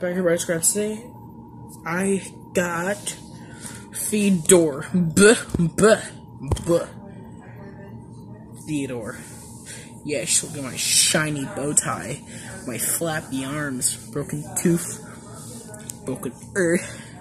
Back to Red Scraps today. I got Fedor. Buh, buh, buh. Theodore. Yes, look at my shiny bow tie, my flappy arms, broken tooth, broken earth.